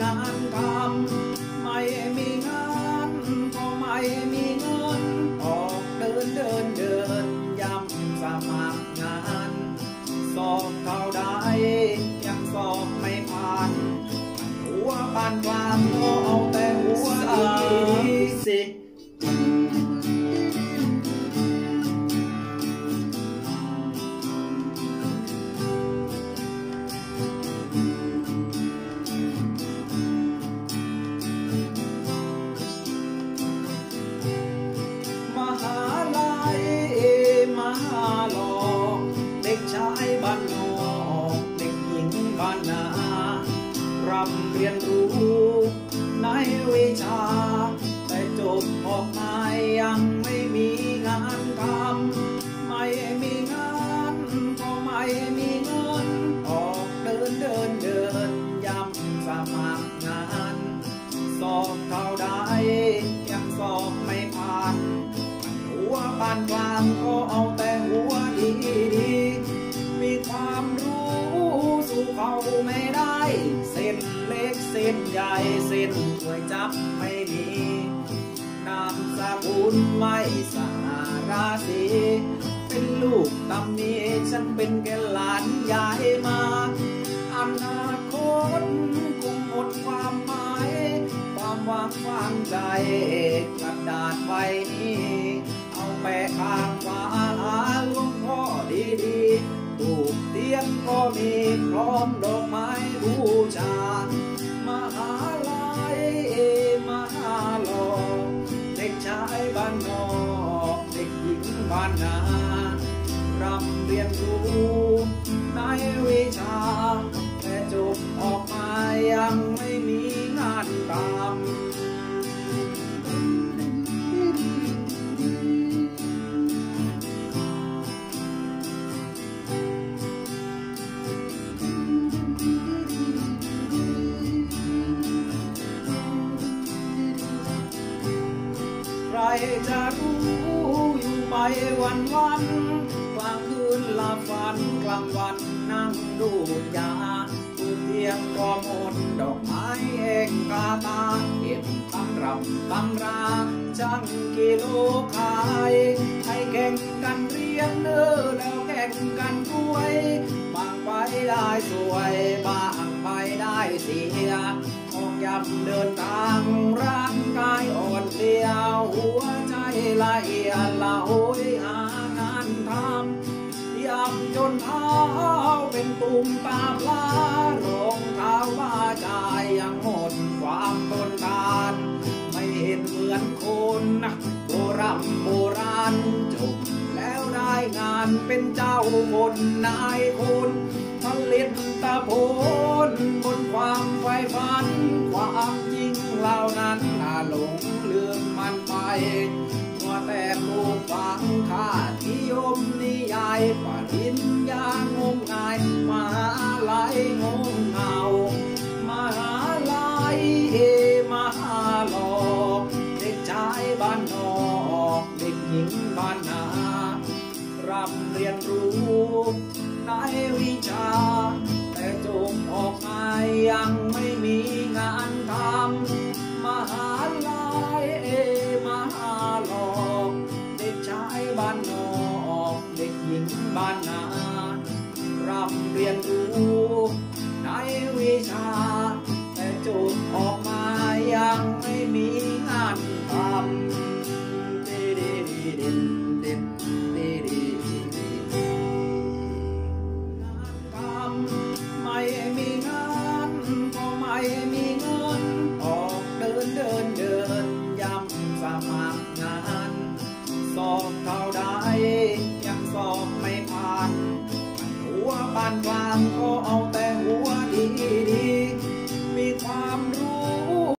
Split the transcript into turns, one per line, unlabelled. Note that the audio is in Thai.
งานทำไม่มีงานก็ไม่มีเงินออกเดินเดินเดินย้ำสมัครงานสอบเท่าใดยังสอบไม่ผ่านหัวปานกลางก็เอาแต่หัวดีสิายบ้านนอกเด็กหญิงบ้านนารำเรียนรู้ในวิชาแต่จบออก นใหญ่เส้นถวยจับไม่มีนามสกุลไม่สาราสีเป็นลูกตำนี้ฉันเป็นแค่หลานยายมาอนาคตคงหมดความหมาย ความหวังวางใจกระดาษใบนี้ เอาแปะข้างฝาหาหลวงพ่อดีๆ ถูกเตียนก็มีพร้อมดอกไม้บูชา บ้านนารำเรียนรู้ในวิชา แต่จบออกมายังไม่มีงานทำใครจะรู้ ไปวันวันกลางคืนหลับฝันกลางวันนั่งดูยาตูเทียงก็หมดดอกไม้เอกกาตาเก็บตำรับตำราช่างกิโลขายให้แข่งกันเรียนเนอแล้วแข่งกันรวยบางไปได้สวยบางไปได้เสียออกยำเดินทางร่างกายอ่อนเพลียวหัว ใจละเอียดละโหยหางานทำยำจนเท้าเป็นตุ่มตาปลารองเท้าว่าใจยังหมดความทนทาน ไม่เห็นเหมือนคนโบราณโบราณจบแล้วได้งานเป็นเจ้าคนนายคุณผลิตตะพนบนความไฟฝัน ความจริงเหล่านั้นน่าหลงลืมมันไป แต่ปลูกฝังค่านิยมนิยายปริญญางมงายมหาลัยงงเงามหาลัยมหาลอกเด็กชายบ้านนอกเด็กหญิงบ้านนารำเรียนรู้ในวิชา แต่จบออกมายังไม่ one, one.